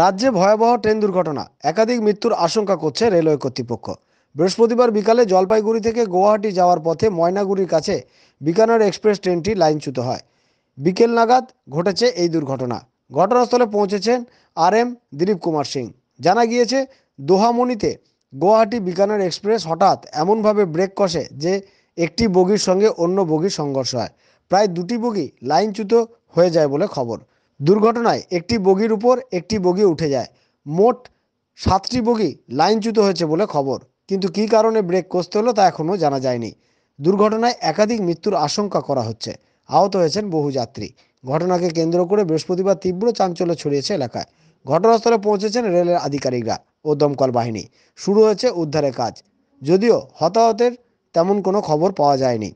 রাজ্যে ভয়াবহ ট্রেন দুর্ঘটনা। একাধিক মৃত্যুর আশঙ্কা করছে রেলওয়ে কর্তৃপক্ষ। বৃহস্পতিবার বিকালে জলপাইগুড়ি থেকে গুয়াহাটি যাওয়ার পথে ময়নাগুড়ির কাছে বিকানের এক্সপ্রেস ট্রেনটি লাইনচ্যুত হয়। বিকেল নাগাদ ঘটেছে এই দুর্ঘটনা। ঘটনাস্থলে পৌঁছেছেন আর এম দিলীপ কুমার সিং। জানা গিয়েছে, দোহামণিতে গুয়াহাটি বিকানের এক্সপ্রেস হঠাৎ এমনভাবে ব্রেক কষে যে একটি বগির সঙ্গে অন্য বগির সংঘর্ষ হয়। প্রায় দুটি বগি লাইনচ্যুত হয়ে যায় বলে খবর। দুর্ঘটনায় একটি বগির উপর একটি বগি উঠে যায়। মোট সাতটি বগি লাইনচ্যুত হয়েছে বলে খবর। কিন্তু কী কারণে ব্রেক কষতে হলো তা এখনও জানা যায়নি। দুর্ঘটনায় একাধিক মৃত্যুর আশঙ্কা করা হচ্ছে। আহত হয়েছেন বহু যাত্রী। ঘটনাকে কেন্দ্র করে বৃহস্পতিবার তীব্র চাঞ্চল্য ছড়িয়েছে এলাকায়। ঘটনাস্থলে পৌঁছেছেন রেলের আধিকারিকরা ও দমকল বাহিনী। শুরু হয়েছে উদ্ধারের কাজ। যদিও হতাহতের তেমন কোনো খবর পাওয়া যায়নি।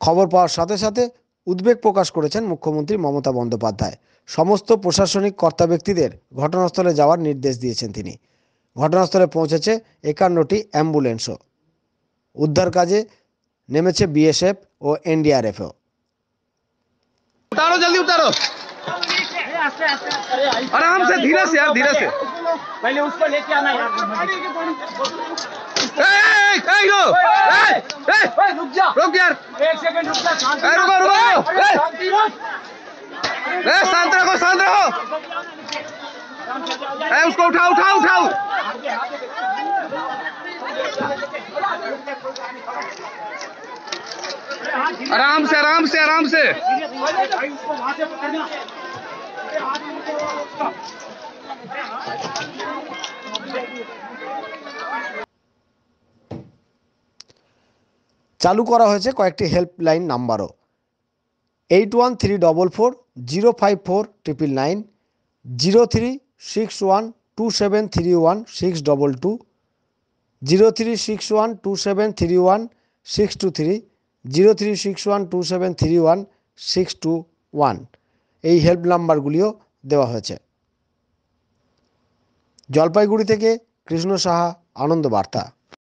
খবর পাওয়ার সাথে সাথে উদ্বেগ প্রকাশ করেছেন মুখ্যমন্ত্রী মমতা বন্দ্যোপাধ্যায় সমস্ত প্রশাসনিক কর্তা ব্যক্তিদের ঘটনাস্থলে যাওয়ার নির্দেশ দিয়েছেন তিনি ঘটনাস্থলে পৌঁছেছে একান্নটি অ্যাম্বুলেন্সও উদ্ধার কাজে নেমেছে বিএসএফ ও এনডিআরএফও उतारो जल्दी उतारो आराम से धीरे से यार धीरे से पहले उसको लेके आना यार ए, ए, ए, लो ए, ए, ओए, रुको रुको शांत रहो शांत रहो। ए उसको उठा उठा उठा आराम से आराम से आराम से। চালু করা হয়েছে কয়েকটি হেল্পলাইন নাম্বারও eight one three double four zero five four triple nine zero three six one two seven three one six double two zero three six one two seven three one six two three zero three six one two seven three one six two one এই help নাম্বারগুলিও দেওয়া হয়েছে। জলপাইগুড়ি থেকে কৃষ্ণ সাহা, আনন্দ বার্তা।